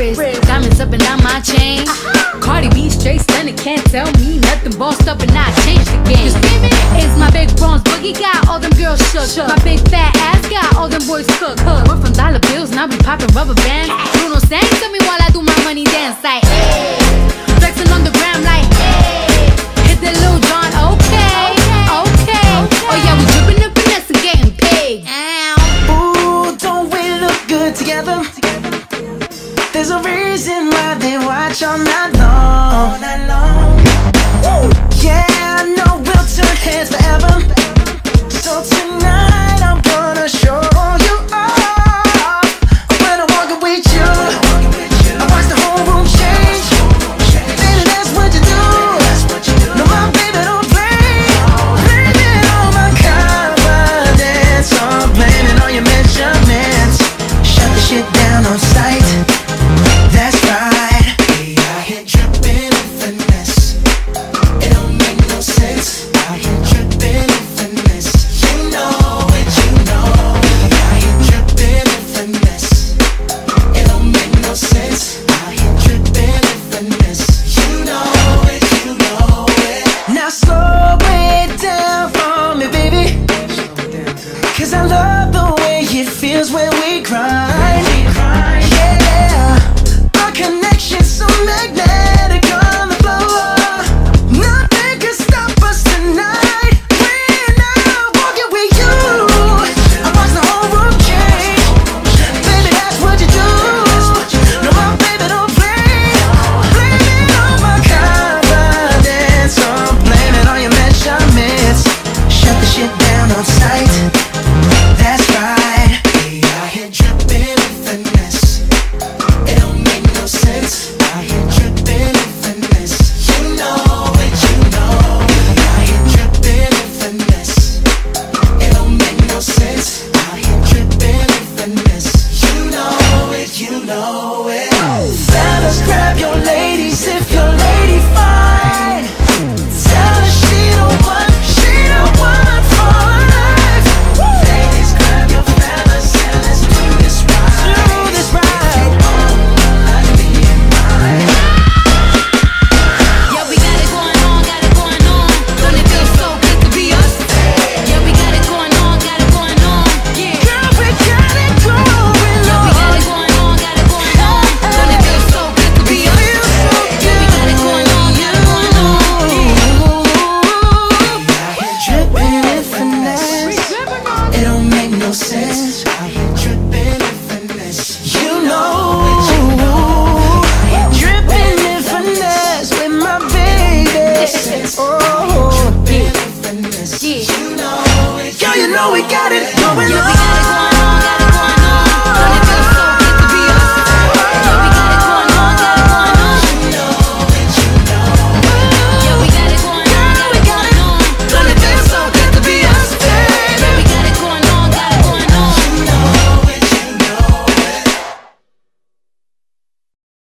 wrist. Diamonds up and down my chain. Cardi B straight stunning, can't tell me nothing. Bossed up and I changed the game. You me? It's my big bronze boogie got all them girls shook. My big fat ass got all them boys cooked. We're from dollar bills and I be popping rubber bands. Bruno sang to me while I do my money dance like. Flexing on the gram like. Hit that little John, okay, okay. Oh yeah, we dripping and getting paid. Ooh, don't we look good together? There's a reason why they watch all night long. All night long. Oh, yeah. You know we got it going on.